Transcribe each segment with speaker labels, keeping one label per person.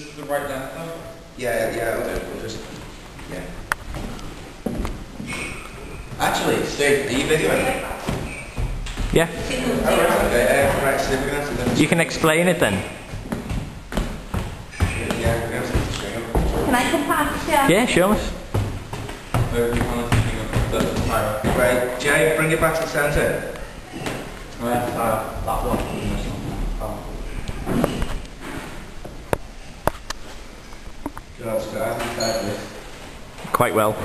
Speaker 1: This is the right length though?
Speaker 2: Yeah, yeah, I'll. We'll just, yeah. Actually, Steve, are you videoing?
Speaker 3: Yeah.
Speaker 2: Oh, right, okay. Uh, right, so we're gonna have to then.
Speaker 3: You can explain it then.
Speaker 2: Yeah, we're gonna have to put the string.
Speaker 4: Can I come past you?
Speaker 3: Yeah, show us.
Speaker 1: Where you want to think of the tire?
Speaker 2: Right, Jay, bring it back to the centre.
Speaker 1: Right, uh, that one.
Speaker 2: God, Scott, I think that is.
Speaker 3: Quite well.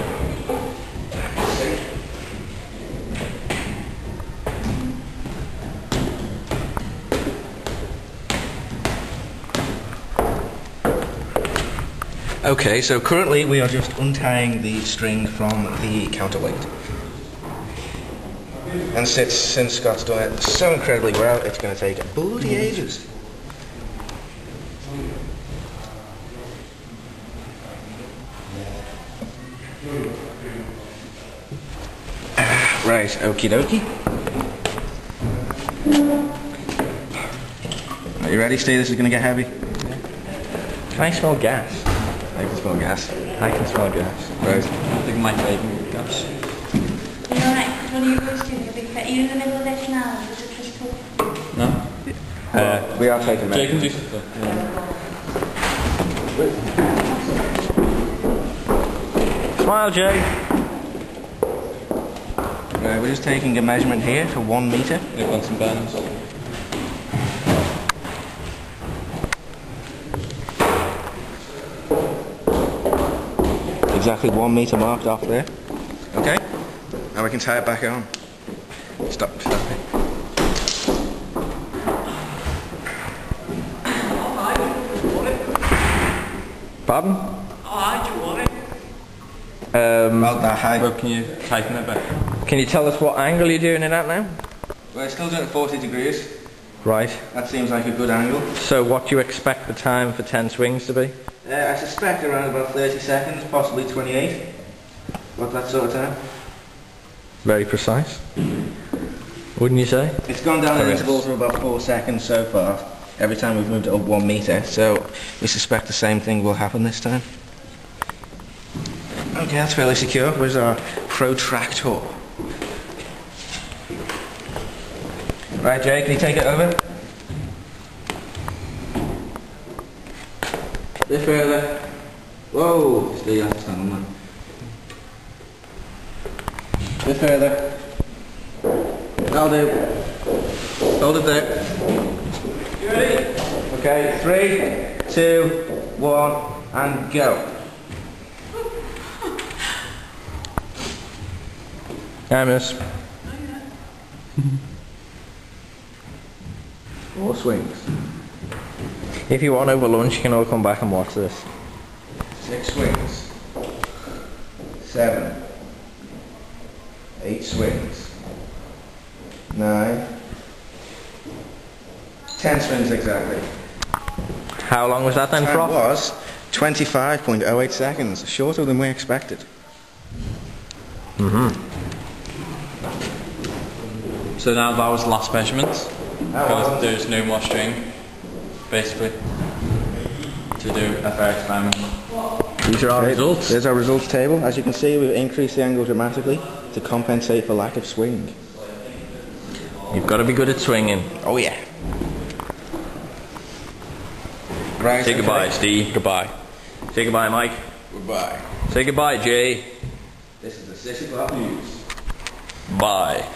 Speaker 2: Okay, so currently we are just untying the string from the counterweight. And since, since Scott's done it so incredibly well, it's going to take bloody ages. Right, okie dokie. Are you ready, Steve? This is going to get heavy.
Speaker 3: Can I smell gas?
Speaker 2: I can smell gas.
Speaker 3: I can smell gas.
Speaker 2: Right.
Speaker 1: I think my baby gas.
Speaker 4: You know, like, when you go to a big fit, are you in the middle of this now? Is it just talk?
Speaker 1: No?
Speaker 2: Uh, we are taking
Speaker 1: Jay can do
Speaker 2: measurements.
Speaker 3: Smile, Jay.
Speaker 2: Right, we're just taking a measurement here for one meter.
Speaker 1: They've got some bends.
Speaker 2: Exactly one meter marked off there. Okay. Now we can tie it back on. Stop. Stop it.
Speaker 3: Pardon? Um,
Speaker 2: About that high.
Speaker 1: Well, can you tighten it back?
Speaker 3: can you tell us what angle you're doing it at now?
Speaker 2: We're still doing it 40 degrees.
Speaker 3: Right.
Speaker 2: That seems like a good angle.
Speaker 3: So what do you expect the time for 10 swings to be?
Speaker 2: Uh, I suspect around about 30 seconds, possibly 28. About that sort of time.
Speaker 3: Very precise. Wouldn't you say?
Speaker 2: It's gone down in intervals of about 4 seconds so far. Every time we've moved it up one meter. So we suspect the same thing will happen this time. Okay, that's fairly secure. Where's our protractor? Right, Jay, can you take it over? A bit further. Whoa, off the stand on that. bit further. That'll do. Hold it there. You ready? Okay, three, two, one, and go.
Speaker 3: I miss.
Speaker 2: Four swings.
Speaker 3: If you want over lunch, you can all come back and watch this.
Speaker 2: Six swings. Seven. Eight swings. Nine. Ten swings exactly.
Speaker 3: How long was that then, Froth?
Speaker 2: was 25.08 seconds, shorter than we expected. Mm-hmm.
Speaker 1: So now that was the last
Speaker 2: measurement.
Speaker 1: Because there's no more string, basically, to do a fair experiment.
Speaker 3: These are our
Speaker 2: Okay,
Speaker 3: results.
Speaker 2: There's our results table. As you can see, we've increased the angle dramatically to compensate for lack of swing.
Speaker 3: You've got to be good at swinging.
Speaker 2: Oh yeah. Right.
Speaker 3: Say
Speaker 2: okay.
Speaker 3: goodbye, Steve. Goodbye. Say goodbye, Mike.
Speaker 2: Goodbye.
Speaker 3: Say goodbye, Jay.
Speaker 2: This is the Sissy Club News.
Speaker 3: Bye.